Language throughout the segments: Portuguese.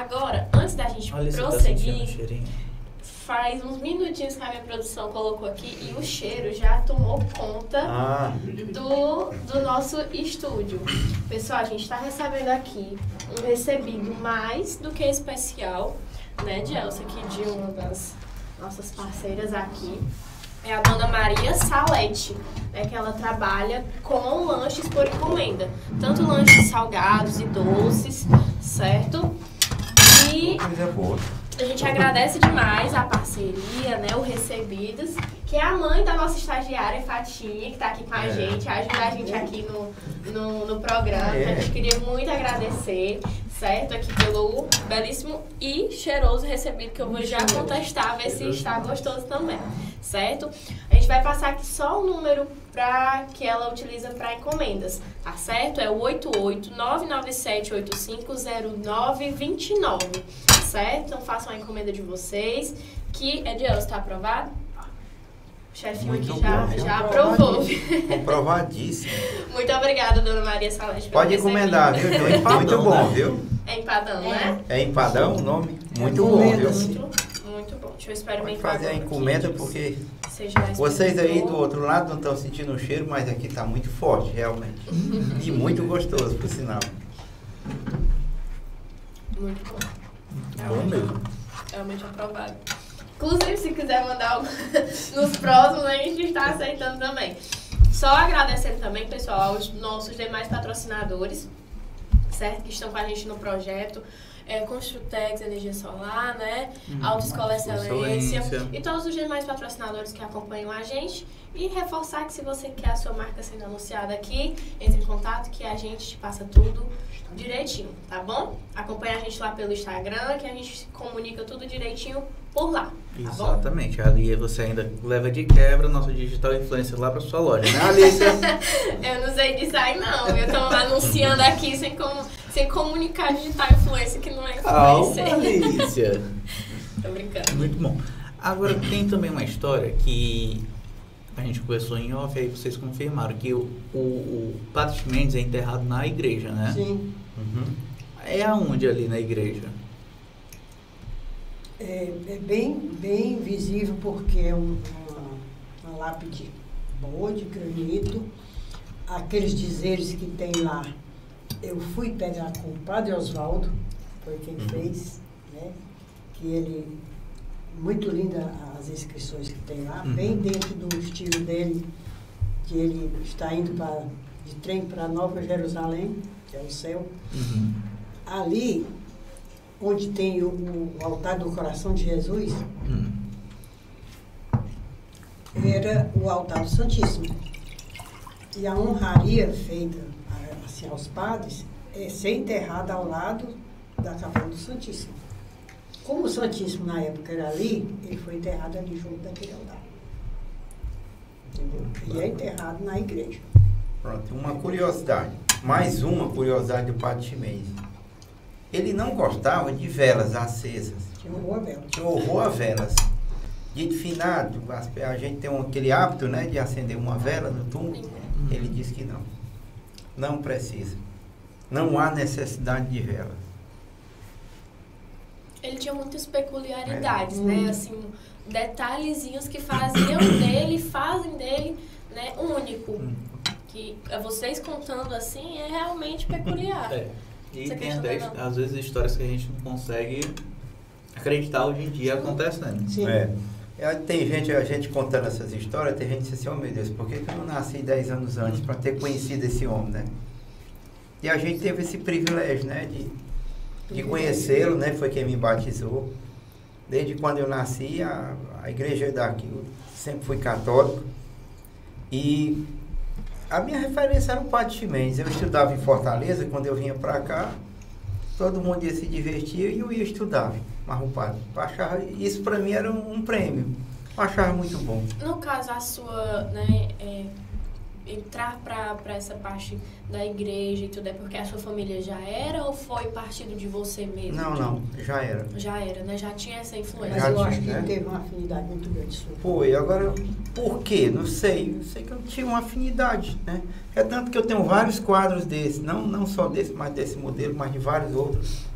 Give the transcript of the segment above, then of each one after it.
Agora, antes da gente Olha, tá prosseguir, cheirinho? faz uns minutinhos que a minha produção colocou aqui e o cheiro já tomou conta Ah, do, do nosso estúdio. Pessoal, a gente está recebendo aqui um recebido mais do que especial, né, de Elsa, aqui de uma das nossas parceiras aqui. É a dona Maria Salete, né, que ela trabalha com lanches por encomenda. Tanto lanches salgados e doces, certo? E coisa boa. a gente agradece demais a parceria, né, o Recebidos, que é a mãe da nossa estagiária Fatinha, que está aqui com a É. gente, ajuda a gente aqui no, no, no programa. É. A gente queria muito agradecer, certo? Aqui pelo belíssimo e cheiroso recebido, que eu vou já contestar, ver se está gostoso também, certo? A gente vai passar aqui só o número para que ela utiliza para encomendas, tá certo? É o 88 997 850929 certo? Então façam a encomenda de vocês, que é de Elsa, tá aprovado? O chefinho Muito aqui já, bom, já aprovou. Comprovadíssimo. Muito obrigada, dona Maria Salete. Pode encomendar, viu? recebido. Muito, muito Empadão, bom, né? viu? É empadão, né? É empadão o nome? Muito É bom, viu? Muito, muito bom. Deixa eu Pode experimentar. fazer a encomenda aqui, porque vocês aí do outro lado não estão sentindo o cheiro, mas aqui está muito forte, realmente. E muito gostoso, por sinal. Muito bom. Bom mesmo. Realmente aprovado. Inclusive, se quiser mandar algum- nos próximos, a gente está aceitando também. Só agradecendo também, pessoal, aos nossos demais patrocinadores, certo? Que estão com a gente no projeto. É, Construtex, Energia Solar, né? Autoescola Excelência. Excelência. E todos os demais patrocinadores que acompanham a gente. E reforçar que se você quer a sua marca sendo anunciada aqui, entre em contato que a gente te passa tudo direitinho, tá bom? Acompanha a gente lá pelo Instagram, que a gente comunica tudo direitinho por lá, tá bom? Exatamente. Ali você ainda leva de quebra nosso digital influencer lá pra sua loja, né, Alicia? Eu não sei disso aí não, eu tô anunciando aqui sem, com, sem comunicar digital influencer, que não é Calma, influencer. Alicia. Tô brincando. Muito bom. Agora, tem também uma história que a gente conversou em off, aí vocês confirmaram que o, o, o Patrick Mendes é enterrado na igreja, né? Sim. Uhum. É aonde ali na igreja? É, é bem, bem visível porque é um- uma, uma lápide boa de granito. Aqueles dizeres que tem lá, eu fui pegar com o padre Oswaldo, foi quem Uhum. fez, né? Que ele, muito linda as inscrições que tem lá, Uhum. bem dentro do estilo dele, que ele está indo pra, de trem para Nova Jerusalém, que é o céu. Uhum. Ali, onde tem o, o altar do coração de Jesus, Hum. era o altar do Santíssimo. E a honraria feita a- aos padres é ser enterrada ao lado da capela do Santíssimo. Como o Santíssimo na época era ali, ele foi enterrado ali junto daquele altar. Entendeu? E é enterrado na igreja. Pronto, uma curiosidade. Mais uma curiosidade do Padre Chimenez. Ele não gostava de velas acesas. Tinha uma boa vela. Tinha horror a velas. De finado, a gente tem aquele hábito, né, de acender uma vela no túmulo. Ele disse que não. Não precisa. Não há necessidade de vela. Ele tinha muitas peculiaridades, É. né? Assim, detalhezinhos que faziam dele, fazem dele, né, único. Hum. Que é, vocês contando assim é realmente peculiar. É. E Você tem até, às vezes, histórias que a gente não consegue acreditar hoje em dia acontecendo. Sim. É. É, Tem gente, a gente contando essas histórias, tem gente que diz assim, oh meu Deus, por que eu não nasci 10 anos antes para ter conhecido esse homem, né? E a gente teve esse privilégio, né, de, de conhecê-lo, né? Foi quem me batizou. Desde quando eu nasci, a, a igreja daqui, eu sempre fui católico. E a minha referência era o Padre Chimenez. Eu estudava em Fortaleza, quando eu vinha para cá, todo mundo ia se divertir e eu ia estudar. Mas o padre, eu achava, isso para mim era um, um prêmio. Eu achava muito bom. No caso, a sua, né, é, entrar pra essa parte da igreja e tudo, é porque a sua família já era ou foi partido de você mesmo? Não, não, já era. Já era, né? Já tinha essa Mas influência. Já eu tinha, acho que né? ele teve uma afinidade muito grande sua. Foi, agora, por quê? Não sei. Eu sei que eu tinha uma afinidade, né? É tanto que eu tenho vários quadros desses, não, não só desse, mas desse modelo, mas de vários outros.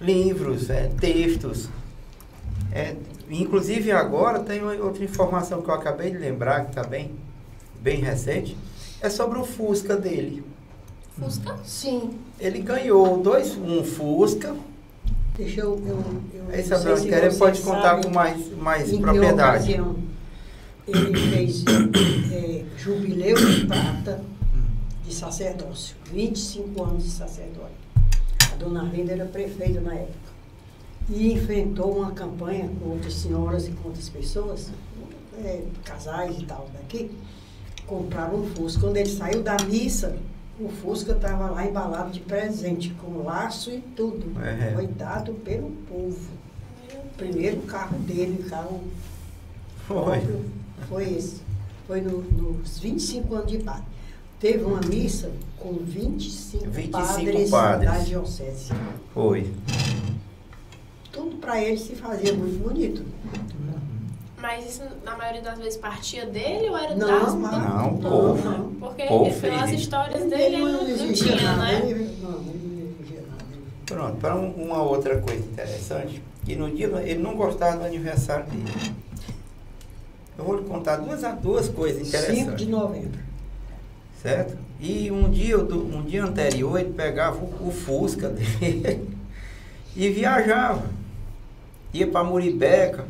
Livros, é, textos. É, inclusive agora tem outra informação que eu acabei de lembrar, que está bem, bem recente, é sobre o Fusca dele. Fusca? Sim. Ele ganhou dois, um Fusca. Deixa eu. eu, eu sei Sabrina, se querer pode contar com mais, mais propriedade. ocasião Ele fez é, jubileu de prata de sacerdócio. 25 anos de sacerdócio. A dona Linda era prefeita na época. E enfrentou uma campanha com outras senhoras e com outras pessoas, é, casais e tal daqui, compraram um Fusca. Quando ele saiu da missa, o Fusca estava lá embalado de presente, com laço e tudo. É. Foi dado pelo povo. O primeiro carro dele, carro Foi. foi esse. Foi no- nos 25 anos de padre. Teve uma missa com 25, 25 padres, padres. da diocese. Foi. Tudo para ele se fazia muito bonito. Mas isso, na maioria das vezes, partia dele ou era Não, das mas- Não, Não, povo. não. Porque Povo pelas histórias dele, ele não, não tinha, né? não, não exigia nada. Pronto, para uma outra coisa interessante, que no dia ele não gostava do aniversário dele. Eu vou lhe contar duas, duas coisas 5 interessantes. de novembro. Certo? E um dia, um dia anterior ele pegava o, o Fusca dele e viajava. Ia para Muribeca,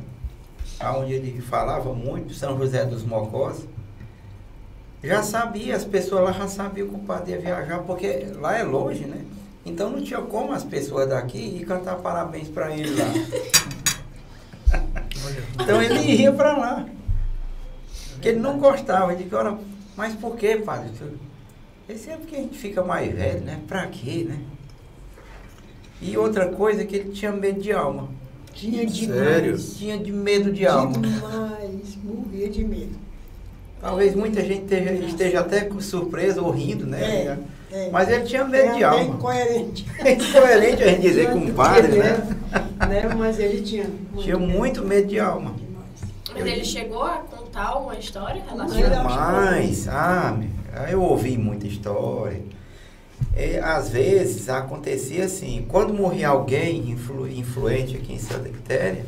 aonde ele falava muito, São José dos Mocós. Já sabia, as pessoas lá já sabiam que o padre ia viajar, porque lá é longe, né? Então não tinha como as pessoas daqui ir cantar parabéns para ele lá. Então ele ia para lá. Porque ele não gostava. Ele disse, "Ora, mas por que, padre? Esse é porque a gente fica mais velho, né? Pra quê, né? E outra coisa é que ele tinha medo de alma. Tinha demais. Sério? Tinha de medo de alma. Demais. Morria de medo. Talvez muita gente esteja, esteja até com surpresa ou rindo, né? É, é. Mas ele tinha medo é de alma. incoerente. É incoerente a gente dizer com um padre, né? né? Mas ele tinha. Tinha muito medo de alma. Demais. Mas ele chegou a contar alguma história relacionada? Demais. Ah, eu ouvi muita história. É, às vezes acontecia assim, quando morria alguém influ- influente aqui em Santa Quitéria,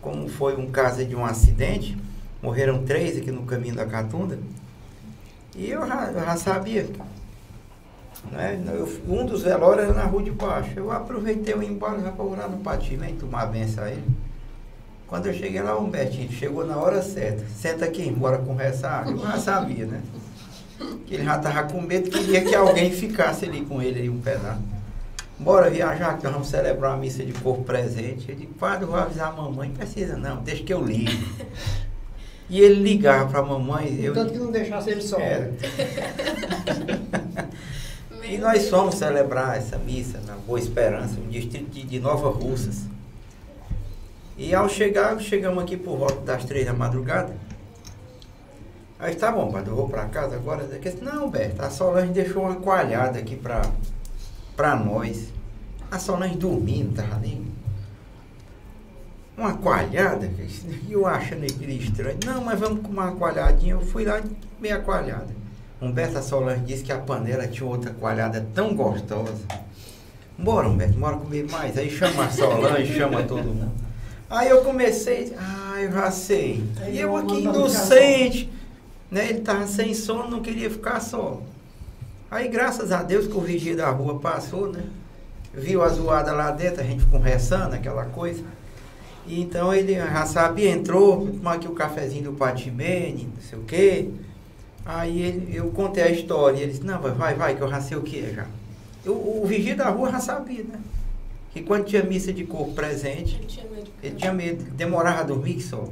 como foi um caso de um acidente, morreram três aqui no caminho da Catunda, e eu já, eu já sabia. Né? Eu- um dos velórios era na rua de baixo. Eu aproveitei o embalo já para orar no patimento, tomar a benção a ele. Quando eu cheguei lá, Humbertinho chegou na hora certa. Senta aqui, bora conversar. Eu já sabia, né? Que ele já estava com medo, queria que alguém ficasse ali com ele aí um pedaço. Bora viajar, que nós vamos celebrar uma missa de corpo presente. Eu disse, padre, eu vou avisar a mamãe. Precisa não, deixa que eu ligo. E ele ligava para a mamãe. Eu, Tanto que não deixasse ele só. Era. Meu E nós fomos celebrar essa missa na Boa Esperança, no distrito de Nova Russas. E ao chegar, chegamos aqui por volta das três da madrugada. Aí tá bom, padre, eu vou pra casa agora. Disse, Não, Berta, a Solange deixou uma coalhada aqui pra, pra nós. A Solange dormindo, tava nem. Uma coalhada? E eu achando aquilo estranho. Não, mas vamos comer uma coalhadinha. Eu fui lá e comi a coalhada. Humberto Solange disse que a panela tinha outra coalhada tão gostosa. Bora, Humberto, bora comer mais. Aí chama a Solange, chama todo mundo. Aí eu comecei, sei. Aí E eu aqui inocente, né? Ele tava sem sono, não queria ficar só. Aí graças a Deus que o vigia da rua passou, né? Viu a zoada lá dentro, a gente conversando, aquela coisa. E então ele já sabia, entrou, tomar aqui o cafezinho do Patimene, não sei o quê. Aí ele, eu contei a história, ele disse, não, vai, vai, vai, que eu já sei o que é já. Eu, o vigia da rua já sabia, né? Que quando tinha missa de corpo presente, Ele tinha medo. ele tinha medo, demorava a dormir só.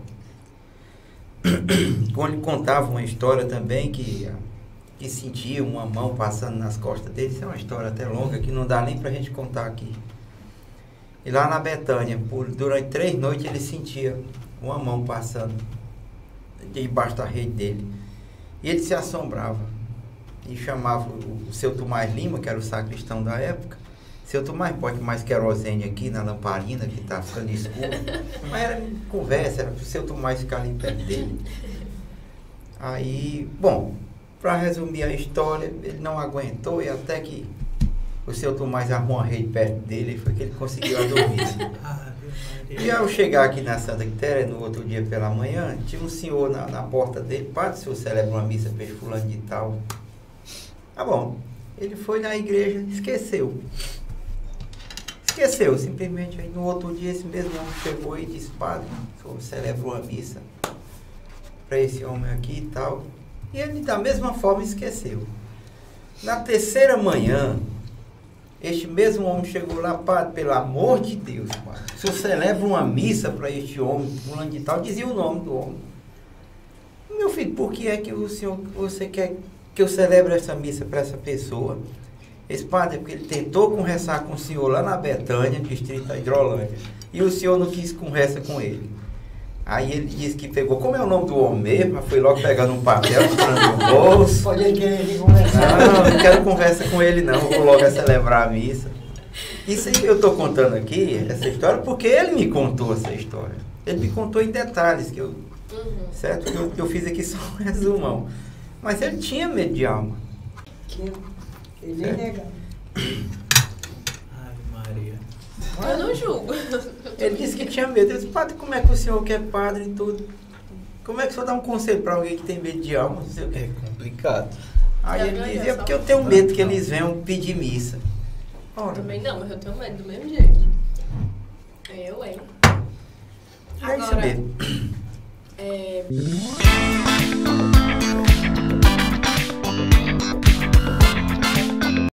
Quando ele contava uma história também que, que sentia uma mão passando nas costas dele, isso é uma história até longa que não dá nem pra gente contar aqui. E lá na Betânia, por, durante três noites ele sentia uma mão passando debaixo da rede dele. E ele se assombrava. E chamava o, o seu Tomás Lima, que era o sacristão da época. Seu Tomás, pode mais querosene aqui na lamparina, que tá ficando escuro. Mas era conversa, era pro seu Tomás ficar ali perto dele. Aí, bom, para resumir a história, ele não aguentou e até que o seu Tomás arrumou uma rede perto dele e foi que ele conseguiu a dormir. Ave E ao chegar aqui na Santa Quitéria, no outro dia pela manhã, tinha um senhor na, na porta dele, padre, o senhor celebra uma missa para esse fulano de tal. Tá bom. Ele foi na igreja, esqueceu. Esqueceu, simplesmente. Aí no outro dia esse mesmo homem chegou e disse, padre, o senhor celebra uma missa para esse homem aqui e tal. E ele da mesma forma esqueceu. Na terceira manhã, este mesmo homem chegou lá, padre, pelo amor de Deus, padre. Senhor celebra uma missa para este homem, fulano de tal, dizia o nome do homem. Meu filho, por que é que o senhor, você quer que eu celebre essa missa para essa pessoa? Esse padre, porque ele tentou conversar com o senhor lá na Betânia, distrito da Hidrolândia, e o senhor não quis conversa com ele. Aí ele disse que pegou, como é o nome do homem mesmo, foi logo pegando um papel, tirando no bolso. Pode querer conversar. Não, não quero conversa com ele não, vou logo é celebrar a missa. Isso aí eu estou contando aqui, essa história, porque ele me contou essa história. Ele me contou em detalhes, que eu, Uhum. certo? Que eu, que eu fiz aqui só um resumão. Mas ele tinha medo de alma. Que ele é legal. Ai, Maria. Eu não julgo. Ele disse que tinha medo. Ele disse, padre, como é que o senhor que é padre e tudo? Como é que o senhor dá um conselho para alguém que tem medo de alma? Não sei o quê. É complicado. Aí ele dizia, é porque eu tenho medo que eles venham pedir missa. Ora. Também não, eu tenho medo do mesmo jeito. É eu, hein? É isso mesmo. É...